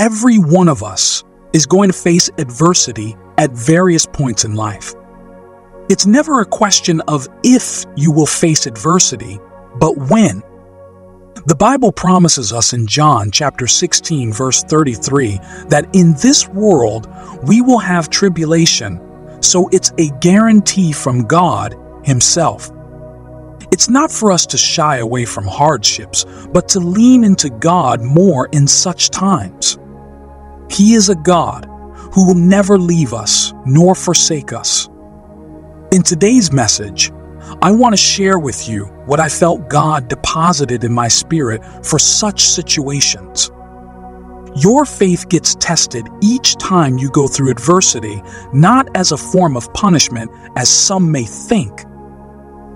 Every one of us is going to face adversity at various points in life. It's never a question of if you will face adversity, but when. The Bible promises us in John chapter 16 verse 33 that in this world we will have tribulation, so it's a guarantee from God himself. It's not for us to shy away from hardships, but to lean into God more in such times. He is a God who will never leave us nor forsake us. In today's message, I want to share with you what I felt God deposited in my spirit for such situations. Your faith gets tested each time you go through adversity, not as a form of punishment, as some may think.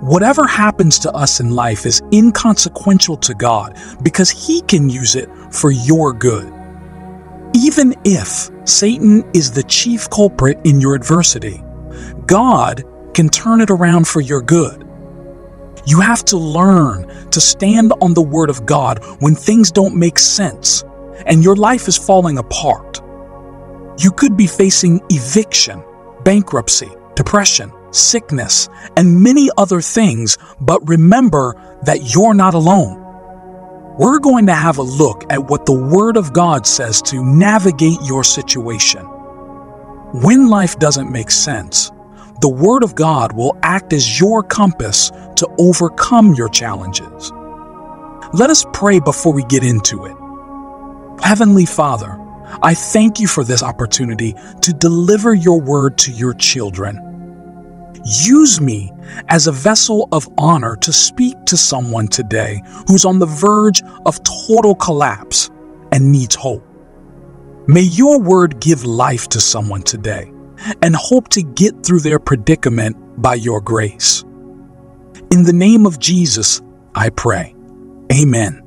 Whatever happens to us in life is inconsequential to God because He can use it for your good. Even if Satan is the chief culprit in your adversity, God can turn it around for your good. You have to learn to stand on the Word of God when things don't make sense and your life is falling apart. You could be facing eviction, bankruptcy, depression, sickness, and many other things, but remember that you're not alone. We're going to have a look at what the Word of God says to navigate your situation. When life doesn't make sense, the Word of God will act as your compass to overcome your challenges. Let us pray before we get into it. Heavenly Father, I thank you for this opportunity to deliver your word to your children. Use me as a vessel of honor to speak to someone today who's on the verge of total collapse and needs hope. May your word give life to someone today and hope to get through their predicament by your grace. In the name of Jesus, I pray. Amen.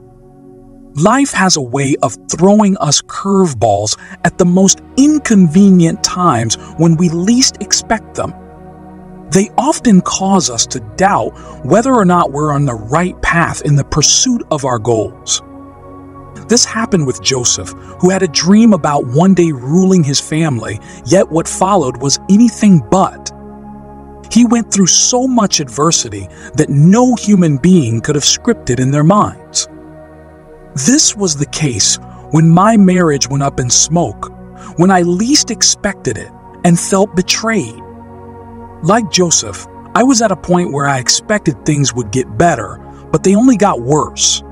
Life has a way of throwing us curveballs at the most inconvenient times when we least expect them. They often cause us to doubt whether or not we're on the right path in the pursuit of our goals. This happened with Joseph, who had a dream about one day ruling his family, yet what followed was anything but. He went through so much adversity that no human being could have scripted in their minds. This was the case when my marriage went up in smoke, when I least expected it and felt betrayed. Like Joseph, I was at a point where I expected things would get better, but they only got worse.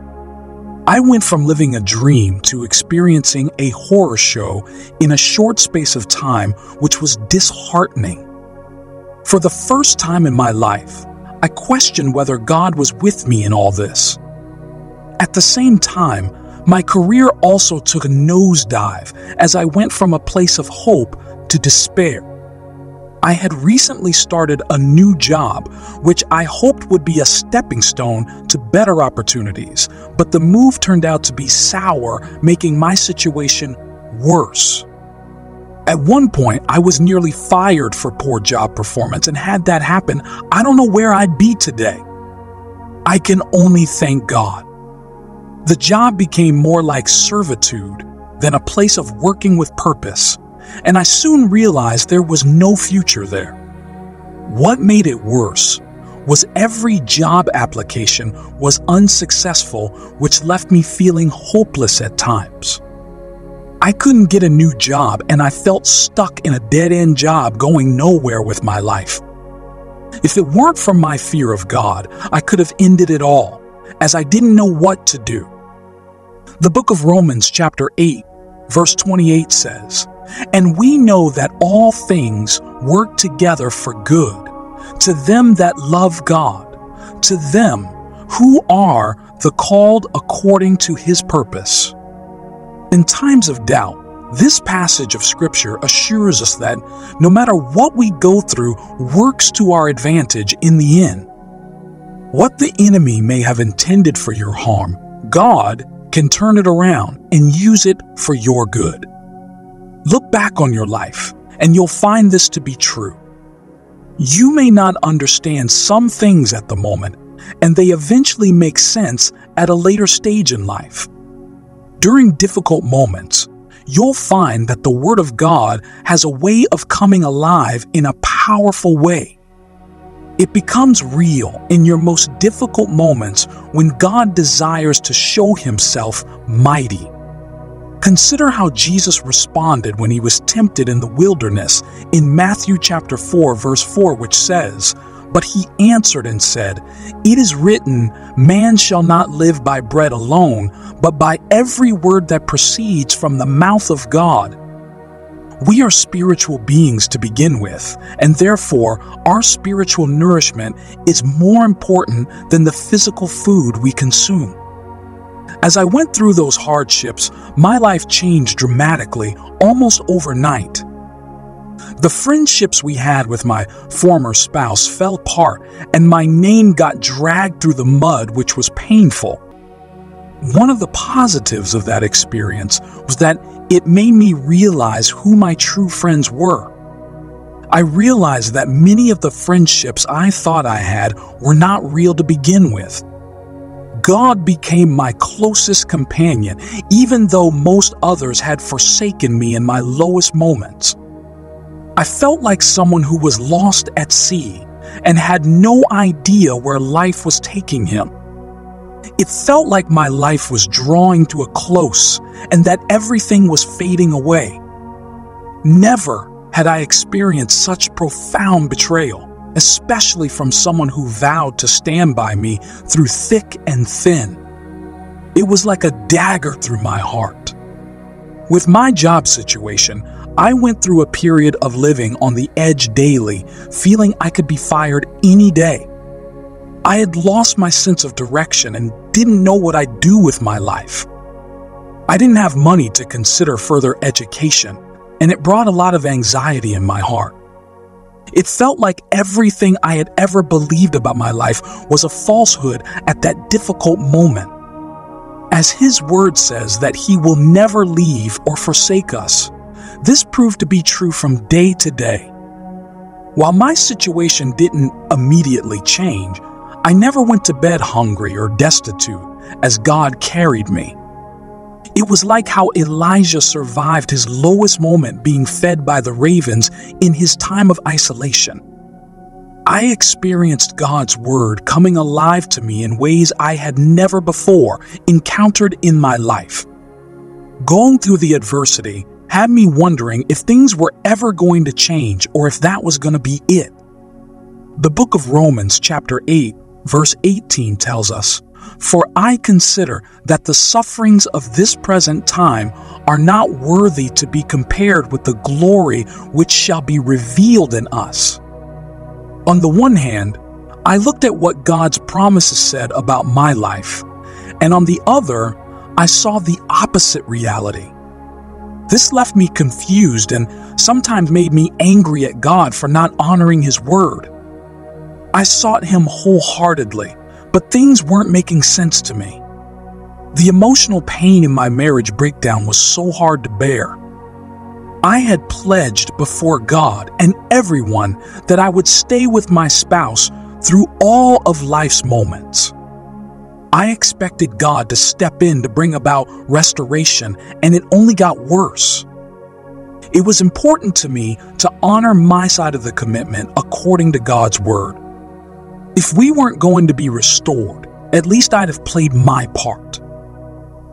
I went from living a dream to experiencing a horror show in a short space of time, which was disheartening. For the first time in my life, I questioned whether God was with me in all this. At the same time, my career also took a nosedive as I went from a place of hope to despair. I had recently started a new job, which I hoped would be a stepping stone to better opportunities, but the move turned out to be sour, making my situation worse. At one point, I was nearly fired for poor job performance, and had that happen, I don't know where I'd be today. I can only thank God. The job became more like servitude than a place of working with purpose and I soon realized there was no future there. What made it worse was every job application was unsuccessful, which left me feeling hopeless at times. I couldn't get a new job and I felt stuck in a dead-end job going nowhere with my life. If it weren't for my fear of God, I could have ended it all, as I didn't know what to do. The book of Romans chapter 8, verse 28 says, and we know that all things work together for good to them that love God, to them who are the called according to his purpose. In times of doubt, this passage of Scripture assures us that no matter what we go through works to our advantage in the end. What the enemy may have intended for your harm, God can turn it around and use it for your good. Look back on your life, and you'll find this to be true. You may not understand some things at the moment, and they eventually make sense at a later stage in life. During difficult moments, you'll find that the Word of God has a way of coming alive in a powerful way. It becomes real in your most difficult moments when God desires to show Himself mighty. Consider how Jesus responded when he was tempted in the wilderness in Matthew chapter 4 verse 4 which says, But he answered and said, It is written, Man shall not live by bread alone, but by every word that proceeds from the mouth of God. We are spiritual beings to begin with, and therefore our spiritual nourishment is more important than the physical food we consume. As I went through those hardships, my life changed dramatically, almost overnight. The friendships we had with my former spouse fell apart, and my name got dragged through the mud, which was painful. One of the positives of that experience was that it made me realize who my true friends were. I realized that many of the friendships I thought I had were not real to begin with. God became my closest companion, even though most others had forsaken me in my lowest moments. I felt like someone who was lost at sea and had no idea where life was taking him. It felt like my life was drawing to a close and that everything was fading away. Never had I experienced such profound betrayal especially from someone who vowed to stand by me through thick and thin. It was like a dagger through my heart. With my job situation, I went through a period of living on the edge daily, feeling I could be fired any day. I had lost my sense of direction and didn't know what I'd do with my life. I didn't have money to consider further education, and it brought a lot of anxiety in my heart. It felt like everything I had ever believed about my life was a falsehood at that difficult moment. As His Word says that He will never leave or forsake us, this proved to be true from day to day. While my situation didn't immediately change, I never went to bed hungry or destitute as God carried me. It was like how Elijah survived his lowest moment being fed by the ravens in his time of isolation. I experienced God's Word coming alive to me in ways I had never before encountered in my life. Going through the adversity had me wondering if things were ever going to change or if that was going to be it. The book of Romans, chapter 8, verse 18 tells us, for I consider that the sufferings of this present time are not worthy to be compared with the glory which shall be revealed in us. On the one hand, I looked at what God's promises said about my life, and on the other, I saw the opposite reality. This left me confused and sometimes made me angry at God for not honoring His word. I sought Him wholeheartedly but things weren't making sense to me. The emotional pain in my marriage breakdown was so hard to bear. I had pledged before God and everyone that I would stay with my spouse through all of life's moments. I expected God to step in to bring about restoration, and it only got worse. It was important to me to honor my side of the commitment according to God's word. If we weren't going to be restored, at least I'd have played my part.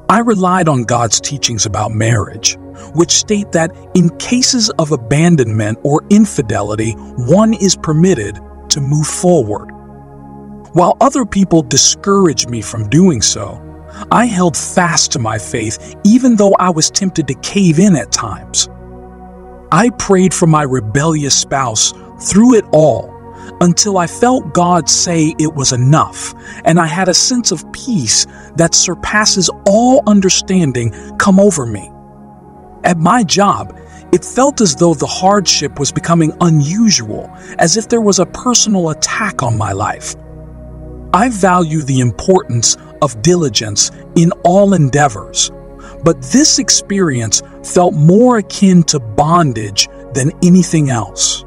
I relied on God's teachings about marriage, which state that in cases of abandonment or infidelity, one is permitted to move forward. While other people discouraged me from doing so, I held fast to my faith even though I was tempted to cave in at times. I prayed for my rebellious spouse through it all until I felt God say it was enough, and I had a sense of peace that surpasses all understanding come over me. At my job, it felt as though the hardship was becoming unusual, as if there was a personal attack on my life. I value the importance of diligence in all endeavors, but this experience felt more akin to bondage than anything else.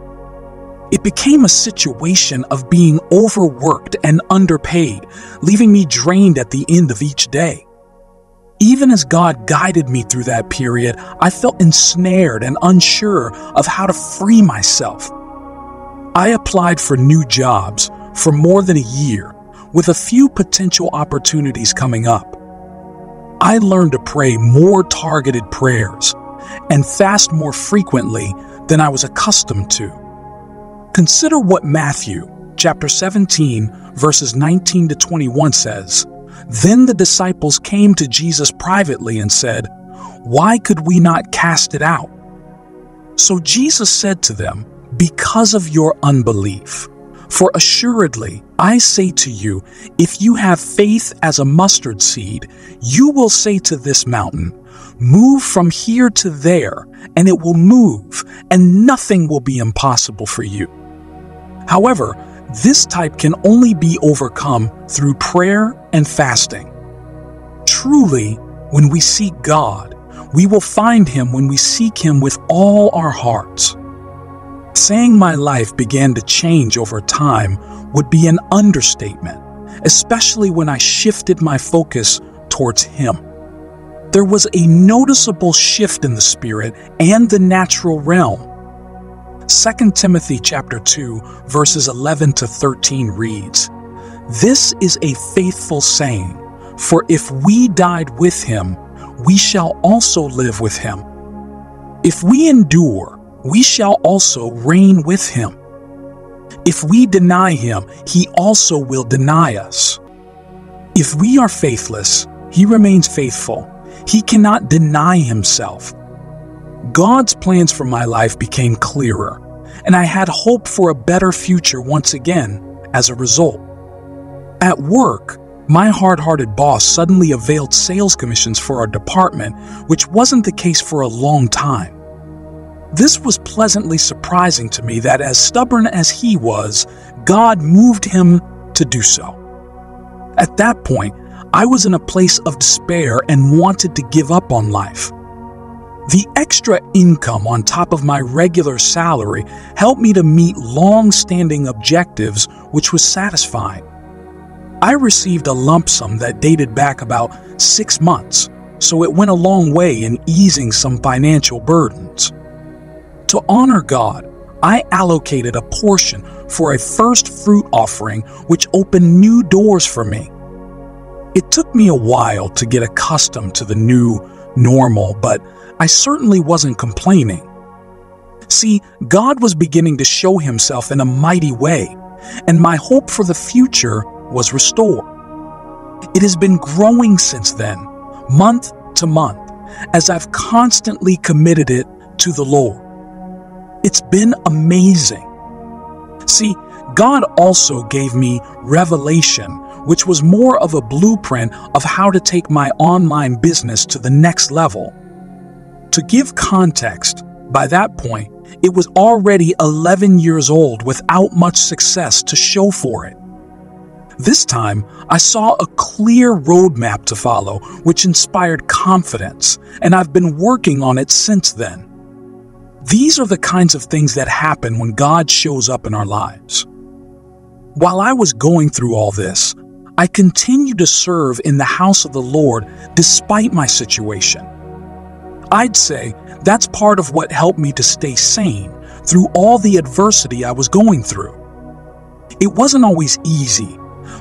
It became a situation of being overworked and underpaid, leaving me drained at the end of each day. Even as God guided me through that period, I felt ensnared and unsure of how to free myself. I applied for new jobs for more than a year, with a few potential opportunities coming up. I learned to pray more targeted prayers and fast more frequently than I was accustomed to. Consider what Matthew chapter 17 verses 19 to 21 says. Then the disciples came to Jesus privately and said, Why could we not cast it out? So Jesus said to them, Because of your unbelief. For assuredly, I say to you, if you have faith as a mustard seed, you will say to this mountain, Move from here to there, and it will move, and nothing will be impossible for you. However, this type can only be overcome through prayer and fasting. Truly, when we seek God, we will find Him when we seek Him with all our hearts. Saying my life began to change over time would be an understatement, especially when I shifted my focus towards Him. There was a noticeable shift in the spirit and the natural realm. 2 Timothy chapter 2 verses 11 to 13 reads, This is a faithful saying, for if we died with him, we shall also live with him. If we endure, we shall also reign with him. If we deny him, he also will deny us. If we are faithless, he remains faithful. He cannot deny himself. God's plans for my life became clearer, and I had hope for a better future once again as a result. At work, my hard hearted boss suddenly availed sales commissions for our department, which wasn't the case for a long time. This was pleasantly surprising to me that, as stubborn as he was, God moved him to do so. At that point, I was in a place of despair and wanted to give up on life. The extra income on top of my regular salary helped me to meet long standing objectives, which was satisfying. I received a lump sum that dated back about six months, so it went a long way in easing some financial burdens. To honor God, I allocated a portion for a first fruit offering, which opened new doors for me. It took me a while to get accustomed to the new normal, but I certainly wasn't complaining. See, God was beginning to show himself in a mighty way, and my hope for the future was restored. It has been growing since then, month to month, as I've constantly committed it to the Lord. It's been amazing. See, God also gave me revelation, which was more of a blueprint of how to take my online business to the next level. To give context, by that point, it was already 11 years old without much success to show for it. This time, I saw a clear roadmap to follow, which inspired confidence, and I've been working on it since then. These are the kinds of things that happen when God shows up in our lives. While I was going through all this, I continued to serve in the house of the Lord despite my situation. I'd say that's part of what helped me to stay sane through all the adversity I was going through. It wasn't always easy,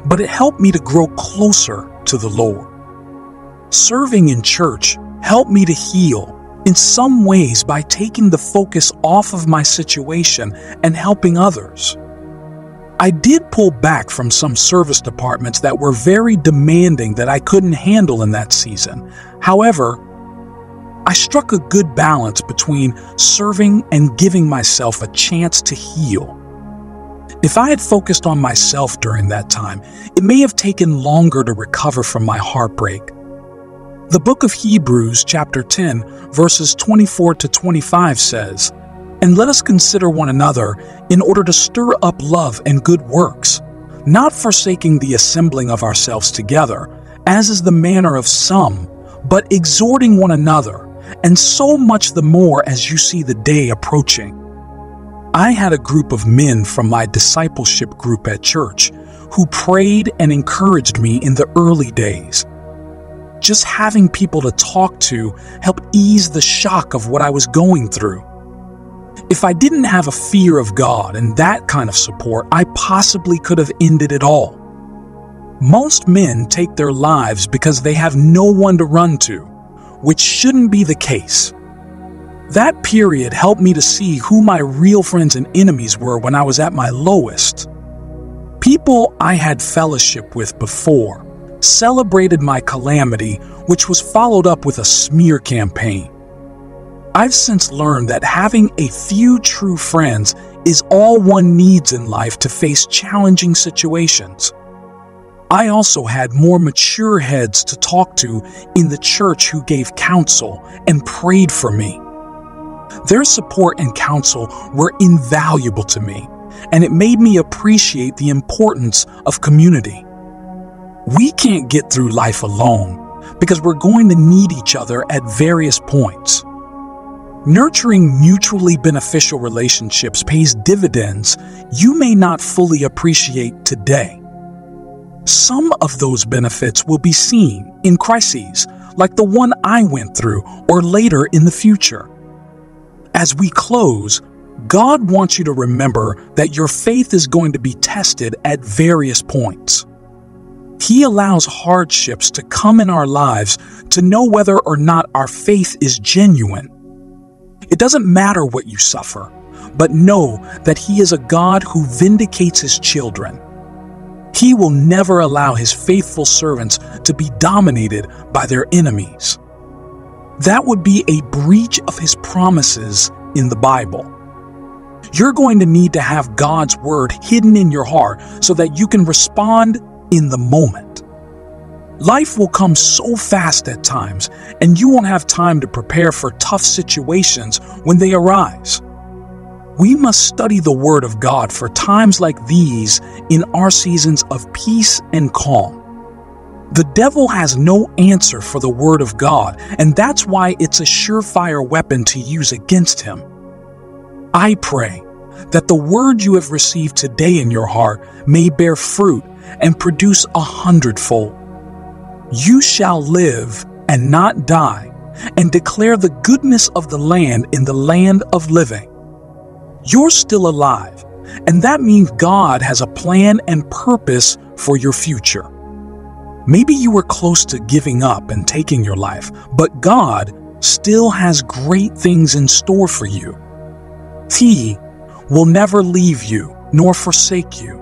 but it helped me to grow closer to the Lord. Serving in church helped me to heal in some ways by taking the focus off of my situation and helping others. I did pull back from some service departments that were very demanding that I couldn't handle in that season. However, I struck a good balance between serving and giving myself a chance to heal. If I had focused on myself during that time, it may have taken longer to recover from my heartbreak the book of Hebrews, chapter 10, verses 24 to 25 says, And let us consider one another in order to stir up love and good works, not forsaking the assembling of ourselves together, as is the manner of some, but exhorting one another, and so much the more as you see the day approaching. I had a group of men from my discipleship group at church who prayed and encouraged me in the early days. just having people to talk to helped ease the shock of what I was going through. If I didn't have a fear of God and that kind of support, I possibly could have ended it all. Most men take their lives because they have no one to run to, which shouldn't be the case. That period helped me to see who my real friends and enemies were when I was at my lowest. People I had fellowship with before celebrated my calamity, which was followed up with a smear campaign. I've since learned that having a few true friends is all one needs in life to face challenging situations. I also had more mature heads to talk to in the church who gave counsel and prayed for me. Their support and counsel were invaluable to me, and it made me appreciate the importance of community. We can't get through life alone because we're going to need each other at various points. Nurturing mutually beneficial relationships pays dividends you may not fully appreciate today. Some of those benefits will be seen in crises like the one I went through or later in the future. As we close, God wants you to remember that your faith is going to be tested at various points. He allows hardships to come in our lives to know whether or not our faith is genuine. It doesn't matter what you suffer, but know that He is a God who vindicates His children. He will never allow His faithful servants to be dominated by their enemies. That would be a breach of His promises in the Bible. You're going to need to have God's Word hidden in your heart so that you can respond in the moment. Life will come so fast at times, and you won't have time to prepare for tough situations when they arise. We must study the Word of God for times like these in our seasons of peace and calm. The devil has no answer for the Word of God, and that's why it's a surefire weapon to use against him. I pray that the Word you have received today in your heart may bear fruit and produce a hundredfold. You shall live and not die, and declare the goodness of the land in the land of living. You're still alive, and that means God has a plan and purpose for your future. Maybe you were close to giving up and taking your life, but God still has great things in store for you. He will never leave you nor forsake you.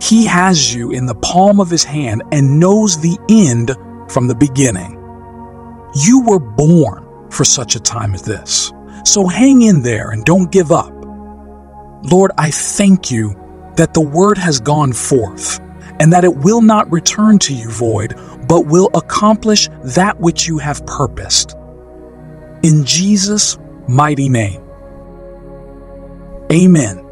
He has you in the palm of his hand and knows the end from the beginning. You were born for such a time as this. So hang in there and don't give up. Lord, I thank you that the word has gone forth and that it will not return to you void, but will accomplish that which you have purposed. In Jesus' mighty name. Amen.